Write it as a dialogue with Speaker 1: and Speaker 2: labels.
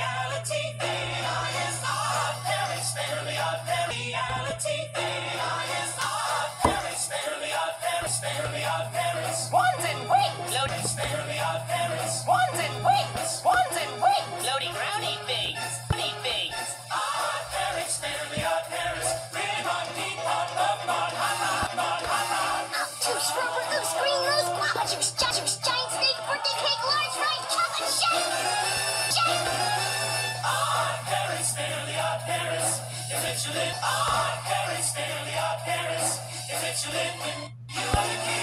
Speaker 1: Reality, they is not. art. Barely, barely, barely, barely, barely, barely, it your live, our parents, family, our parents. Is it your live you are the king.